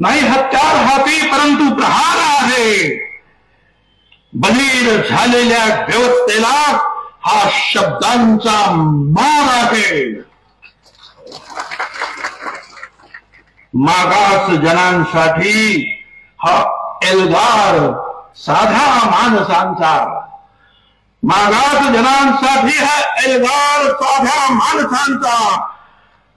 नाही हत्यार हाती परंतु प्रहार आहे। बलीर झालेल्या व्यवस्थेला हा शब्दांचा मार आहे। मागास जनांसाठी हा एल्गार साधा माणसांचा। मागास जनांसाठी हा एल्गार साध्या माणसांचा।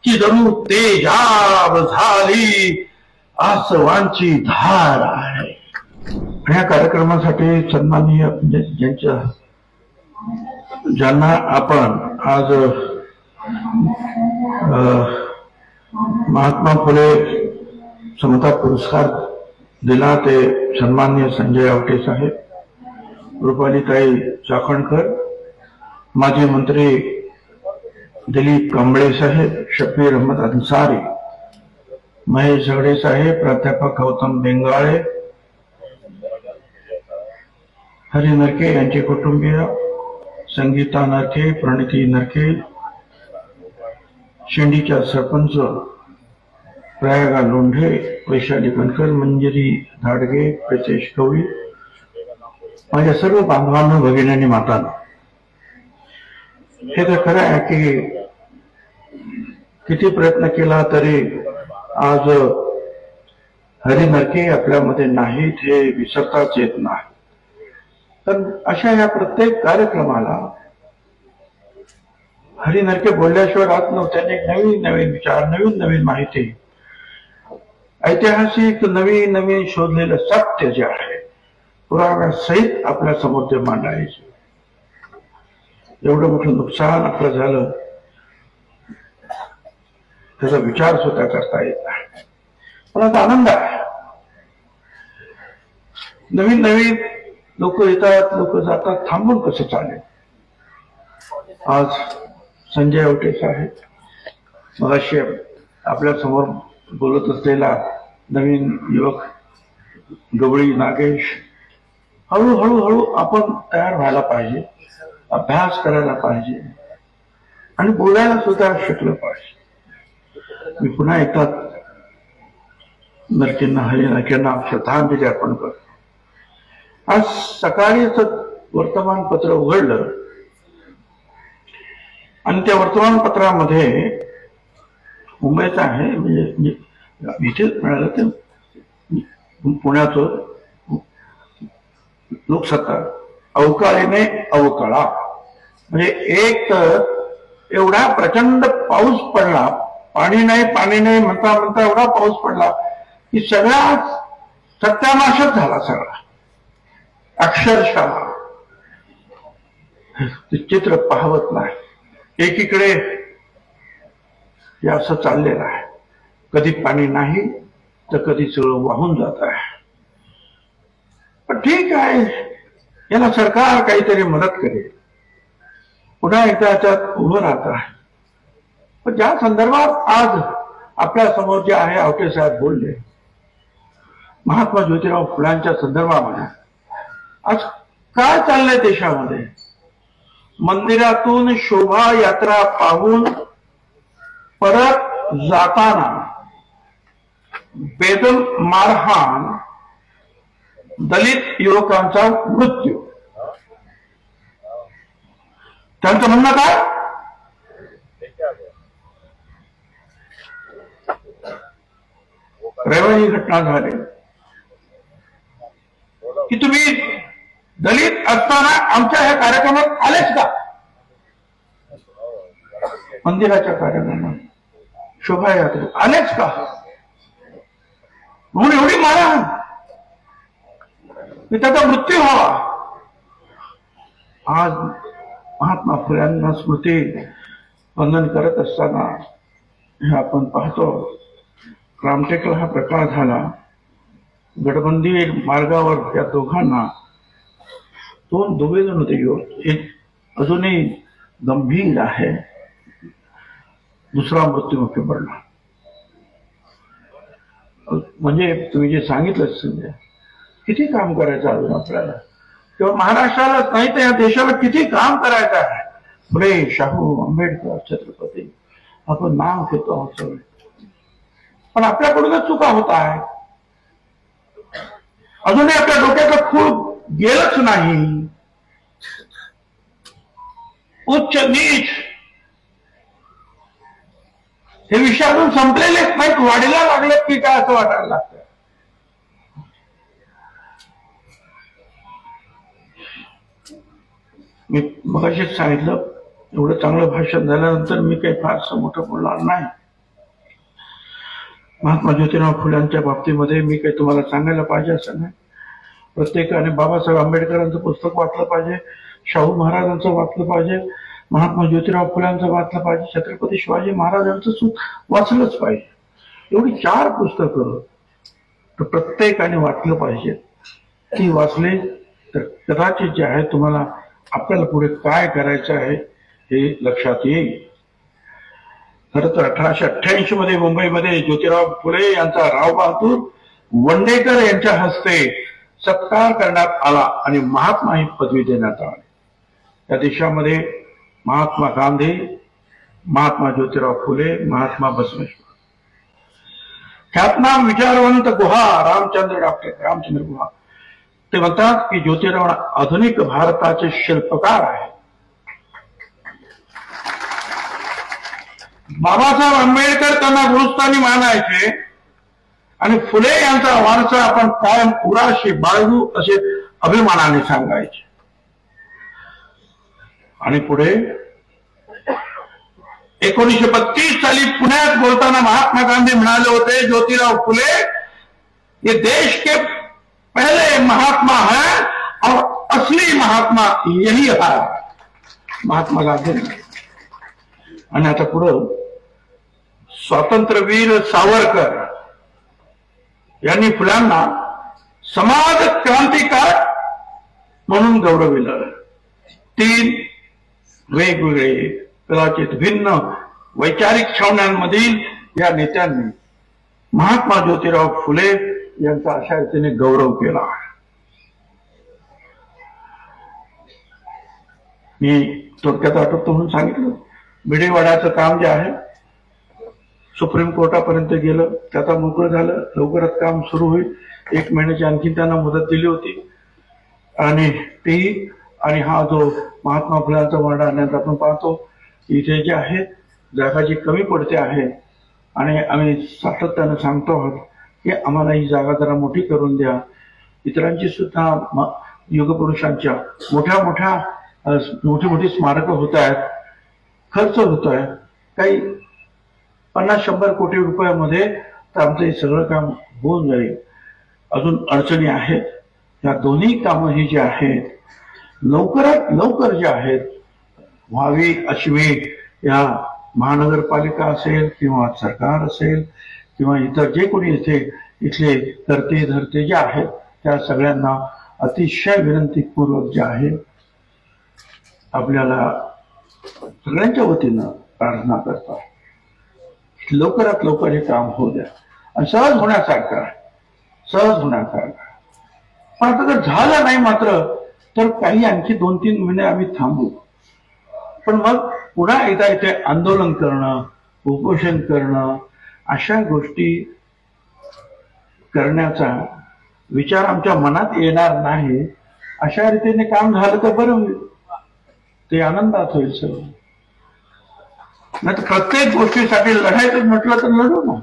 की जणू तेजाब झाली आसवांची धार आहे. या कार्यक्रमासाठी सन्माननीय म्हणजे ज्यांच्या ज्यांना आपण आज महात्मा फुले समता पुरस्कार दिला ते सन्माननीय संजय आवटे साहेब रुपालीताई चाकणकर माजी मंत्री दिलीप कांबळे साहेब शफीर अहमद अन्सारी महेश झगडे साहेब प्राध्यापक गौतम बेंगाळे हरी नरके यांचे कुटुंबीय संगीता नरके प्रणिती नरके शेंडीच्या सरपंच प्रयागा लोंढे वैशाली कणकर मंजिरी धाडगे प्रितेश कवी माझ्या सर्व बांधवांना भगिनी मातांना. हे तर खरं आहे की किती प्रयत्न केला तरी आज हरी नरके आपल्यामध्ये नाहीत हे विसरताच येत नाही. तर अशा या प्रत्येक कार्यक्रमाला हरी नरके बोलल्याशिवाय राहत नव्हत्याने नवीन नवीन विचार नवीन नवीन माहिती. ऐतिहासिक नवीन नवीन शोधलेलं सत्य जे आहे पुराव्यासहित आपल्यासमोर ते मांडायचे. एवढं मोठं नुकसान आपलं झालं. त्याचा विचार सुद्धा करता येत नाही. पण आता आनंद आहे. नवीन नवीन लोक येतात लोक जातात थांबून कसं चालेल? आज संजय अवटे साहेब मगाशी आपल्यासमोर बोलत असलेला नवीन युवक गवळी नागेश हळूहळू हळू आपण तयार व्हायला पाहिजे अभ्यास करायला पाहिजे आणि बोलायला सुद्धा शिकलं पाहिजे. मी पुन्हा एकदा नरकींना हरी नरकींना श्रद्धांजली अर्पण करतो. आज सकाळीच वर्तमानपत्र उघडलं. आणि त्या वर्तमानपत्रामध्ये मुंबईचं आहे म्हणजे इथेच मिळालं ते पुण्याचं लोकसत्ता. अवकाळीने अवकाळा. म्हणजे एक तर एवढा प्रचंड पाऊस पडला पाणी नाही पाणी नाही म्हणता म्हणता एवढा पाऊस पडला. की सगळा सत्यानाशच झाला सगळा. अक्षरशः. चित्र पाहवत नाही. एकीकडे हे असं चाललेलं आहे. कधी पाणी नाही तर कधी सगळं वाहून जात आहे. पण ठीक आहे. याला सरकार काहीतरी मदत करेल. पुन्हा एकदा त्यात उभं राहत आहे. पण ज्या संदर्भात आज आपल्यासमोर जे आहे आवटे साहेब बोलले महात्मा ज्योतिराव फुलांच्या संदर्भामध्ये आज काय चाललंय देशामध्ये? मंदिरातून शोभा यात्रा पाहून परत जाताना बेदल मारहाण दलित युवकांचा मृत्यू. त्यांचं म्हणणं काय? रविवारी घटना झाली. की तुम्ही दलित असताना आमच्या ह्या कार्यक्रमात आलेच का? मंदिराच्या कार्यक्रमात. शोभायात्रेत. आलेच का? म्हणून एवढी मारा की त्याचा मृत्यू व्हावा. आज महात्मा फुल्यांना स्मृती वंदन करत असताना हे आपण पाहतो. रामटेकला हा प्रकार झाला. गडबंदी मार्गावर या दोघांना दोन दोघे जण होते एक अजूनही गंभीर आहे. दुसरा मृत्यूमुखी पडला. म्हणजे तुम्ही जे सांगितलं संजय किती काम करायचं अजून आपल्याला? किंवा महाराष्ट्रालाच नाही तर या देशाला किती काम करायचं आहे? फुले शाहू आंबेडकर छत्रपती. आपण नाव घेतो आहोत सगळे. पण आपल्याकडूनच चुका होत आहे अजूनही आपल्या डोक्याचं खूप गेलंच नाही. उच्च नीच. हे विषय अजून संपलेलेच नाहीत. वाढीला लागलेत की काय असं वाटायला लागतं मी मगाशीच सांगितलं एवढं चांगलं भाषण झाल्यानंतर मी काही फारसं मोठं बोलणार नाही. महात्मा ज्योतिराव फुल्यांच्या बाबतीमध्ये मी काही तुम्हाला सांगायला पाहिजे असं नाही. प्रत्येकाने बाबासाहेब आंबेडकरांचं पुस्तक वाचलं पाहिजे शाहू महाराजांचं वाचलं पाहिजे महात्मा ज्योतिराव फुल्यांचं वाचलं पाहिजे छत्रपती शिवाजी महाराजांचं वाचलंच पाहिजे. एवढी चार पुस्तकं तर प्रत्येकाने वाचलं पाहिजे. ती वाचले तर कदाचित जे आहे तुम्हाला आपल्याला पुढे काय करायचं आहे हे लक्षात येईल. खर तर अठराशे अठ्ठ्याऐंशी मध्ये मुंबईमध्ये ज्योतिराव फुले यांचा राव बहादूर वंडेकर यांच्या हस्ते सत्कार करण्यात आला आणि महात्मा ही पदवी देण्यात आली. त्या देशामध्ये महात्मा गांधी महात्मा ज्योतिराव फुले महात्मा बसवेश्वर. ख्यातनाम विचारवंत गुहा रामचंद्र डॉक्टर रामचंद्र गुहा. ते म्हणतात की ज्योतिराव आधुनिक भारताचे शिल्पकार आहेत. बाबासाहेब आंबेडकर त्यांना गुरुस्थानी मानायचे. आणि फुले यांचा वारसा आपण कायम उराशी बाळगू असे अभिमानाने सांगायचे. आणि पुढे एकोणीशे बत्तीस साली पुण्यात बोलताना महात्मा गांधी म्हणाले होते ज्योतिराव फुले ये देश के पहले महात्मा है और असली महात्मा यही हा। महात्मा गांधी आणि आता पुढं स्वातंत्र्यवीर सावरकर यांनी फुलांना समाज क्रांतिकार म्हणून गौरविलं. तीन वेगवेगळे कदाचित भिन्न वैचारिक छावण्यांमधील या नेत्यांनी महात्मा ज्योतिराव फुले यांचा अशा रीतीने गौरव केला. मी थोडक्यात आठवतो म्हणून सांगितलं. भिडेवाड्याचं काम जे आहे सुप्रीम कोर्टापर्यंत गेलं. त्याचा मोकळं झालं. लवकरच काम सुरू होईल. एक महिन्याची आणखी त्यांना मदत दिली होती. आणि ती आणि हा जो महात्मा फुलांचा वाडा आणण्यात आपण पाहतो इथे जे आहे जागाची कमी पडते आहे आणि आम्ही सातत्यानं सांगतो आहोत की आम्हाला ही जागा जरा मोठी करून द्या. इतरांची सुद्धा युगपुरुषांच्या मोठ्या मोठ्या मोठी मोठी स्मारकं होत आहेत खर्च होत आहे काही पन्नास शंभर कोटी रुपयामध्ये तर आमचं हे सगळं काम होऊन जाईल. अजून अडचणी आहेत. या दोन्ही कामं ही जी आहेत लवकरात लवकर जे आहेत व्हावी अशी या महानगरपालिका असेल किंवा सरकार असेल किंवा इतर जे कोणी इथे इथले करते धरते जे आहेत त्या सगळ्यांना अतिशय विनंतीपूर्वक जे आहे आपल्याला सगळ्यांच्या वतीनं प्रार्थना करतात लवकरात लवकर हे काम होऊ द्या. आणि सहज होण्यासारखं आहे. सहज होण्यासारखं पण आता जर झालं नाही मात्र तर काही आणखी दोन तीन महिने आम्ही थांबू. पण मग पुन्हा एकदा इथे आंदोलन करणं उपोषण करणं अशा गोष्टी करण्याचा विचार आमच्या मनात येणार नाही. अशा रीतीने काम झालं तर बरं. होईल ते आनंदात होईल सगळं. नाही तर प्रत्येक गोष्टीसाठी लढायचं म्हटलं तर लढू ना.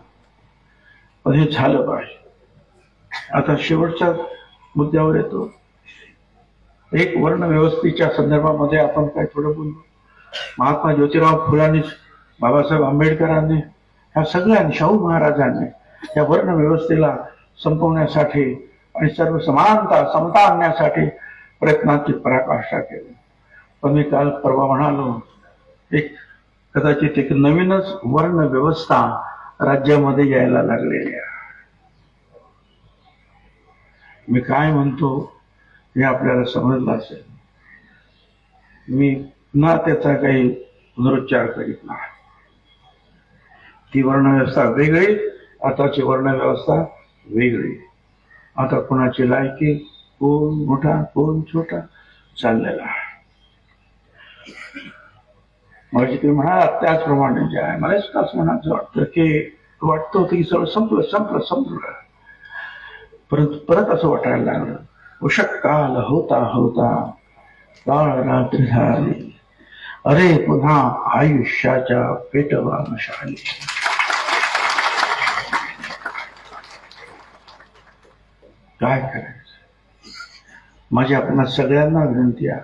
पण हे झालं पाहिजे. आता शेवटच्या मुद्द्यावर येतो. एक वर्ण व्यवस्थेच्या संदर्भामध्ये आपण काय थोडं बोललो महात्मा ज्योतिराव फुलांनी बाबासाहेब आंबेडकरांनी ह्या सगळ्यांनी शाहू महाराजांनी या वर्ण व्यवस्थेला संपवण्यासाठी आणि सर्व समानता समता आणण्यासाठी प्रयत्नांची पराकाष्ठा केली. पण मी काल परवा म्हणालो एक कदाचित एक नवीनच वर्ण व्यवस्था राज्यामध्ये यायला लागलेली आहे. मी काय म्हणतो हे आपल्याला समजलं असेल. मी पुन्हा त्याचा काही पुनरुच्चार करीत नाही. ती वर्णव्यवस्था वेगळी आताची वर्णव्यवस्था वेगळी. आता कोणाची लायकी? कोण मोठा? कोण छोटा? चाललेला आहे तुम्ही म्हणा त्याचप्रमाणे जे आहे मला सुद्धा म्हणायचं वाटतं की वाटतं होतं की सगळं संपलं संपलं संपलं. परंतु परत असं वाटायला लागलं उषक काल होता होता काळ रात्री झाली. अरे पुन्हा आयुष्याच्या पेटवा मशाली काय करायचं? माझी आपणा सगळ्यांना विनंती आहे.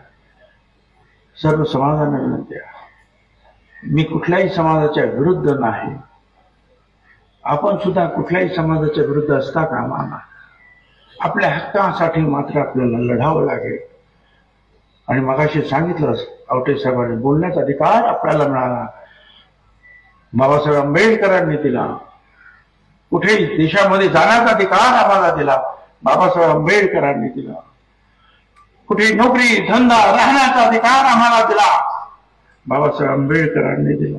सर्व समाजांना विनंती आहे. मी कुठल्याही समाजाच्या विरुद्ध नाही. आपण सुद्धा कुठल्याही समाजाच्या विरुद्ध असता कामा नये आपल्या हक्कासाठी मात्र आपल्याला लढावं लागेल. आणि मगाशी सांगितलं आवटे साहेबांनी बोलण्याचा अधिकार आपल्याला मिळाला. बाबासाहेब आंबेडकरांनी दिला. कुठेही देशामध्ये जाण्याचा अधिकार आम्हाला दिला. बाबासाहेब आंबेडकरांनी दिला. कुठे नोकरी धंदा राहण्याचा अधिकार आम्हाला दिला. बाबासाहेब आंबेडकरांनी दिला.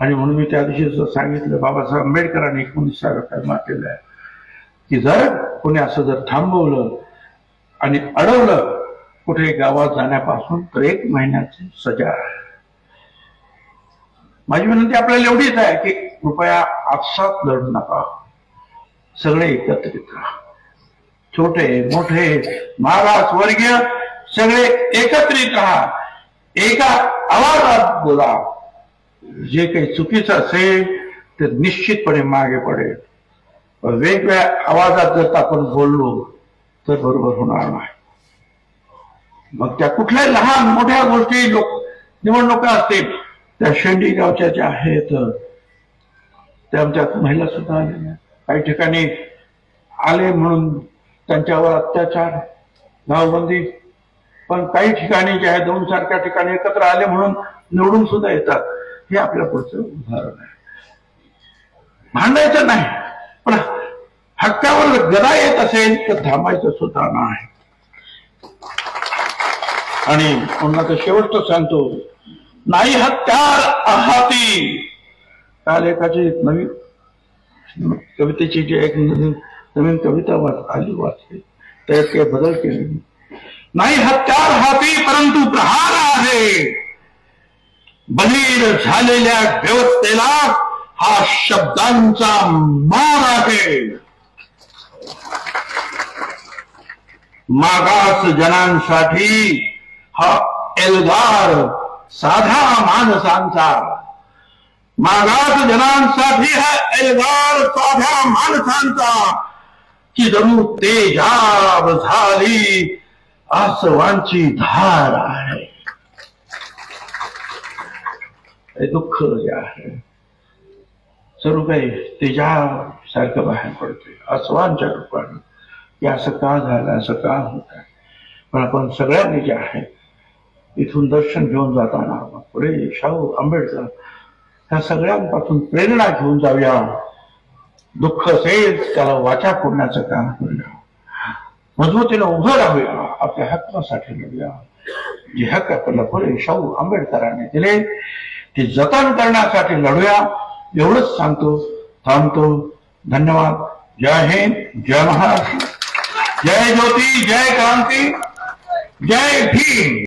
आणि म्हणून मी त्या दिवशी सांगितलं बाबासाहेब आंबेडकरांनी एकोणीसाव्या कलमात केलं आहे की जर कोणी असं जर थांबवलं आणि अडवलं कुठे गावात जाण्यापासून तर एक महिन्याची सजा आहे. माझी विनंती आपल्याला एवढीच आहे की कृपया आपसात लढू नका. सगळे एकत्रित राहा. छोटे मोठे महाराज वर्गीय सगळे एकत्रित राहा. एका आवाजात बोला. जे काही चुकीचं असेल ते निश्चितपणे मागे पडेल. वेगवेगळ्या आवाजात जर आपण बोललो तर बरोबर होणार नाही. मग त्या कुठल्याही लहान मोठ्या गोष्टी लोक निवडणुका असतील त्या शेंडी गावच्या ज्या आहेत त्या आमच्यात महिला सुद्धा आलेल्या काही ठिकाणी आले म्हणून त्यांच्यावर अत्याचार गावबंदी पण काही ठिकाणी जे आहे दोन सारख्या ठिकाणी एकत्र आले म्हणून निवडून सुद्धा येतात. हे आपल्या पुढचं उदाहरण आहे. भांडायचं नाही पण हक्कावर गदा येत असेल तर थांबायचं सुद्धा नाही. आणि पुन्हा तर शेवटचं सांगतो नाही हत्यार आहाती. काल एकाची नवीन कवितेची जी एक नवीन नवीन कविता वाच आली वाचली त्यात काही बदल केले नाही हत्यार हाती परंतु प्रहार आहे बलीर झालेल्या व्यवस्थेला हा शब्दांचा मार आहे। मागास जनांसाठी हा एल्गार साधा माणसांचा। मागास जनांसाठी हा एल्गार साध्या माणसांचा। की जणू तेजाब झाली आसवांची धार आहे. हे दुःख जे आहे सर्व काही तेजाब सारखं बाहेर पडते आसवांच्या रूपानं की असं का झालं असं का होत आहे? पण आपण सगळ्यांनी जे आहे इथून दर्शन घेऊन जाताना पुढे शाहू आंबेडकर ह्या सगळ्यांपासून प्रेरणा घेऊन जाऊया. दुःख असेल त्याला वाचा फोडण्याचं काम करूया. मजबूतीला उभं राहूया. आपल्या हक्कासाठी लढूया. जे हक्क आपल्याला फुले शाहू आंबेडकरांनी दिले ते जतन करण्यासाठी लढूया. एवढंच सांगतो थांबतो. धन्यवाद. जय हिंद जय महाराष्ट्र. जय ज्योती जय क्रांती. जय भीम.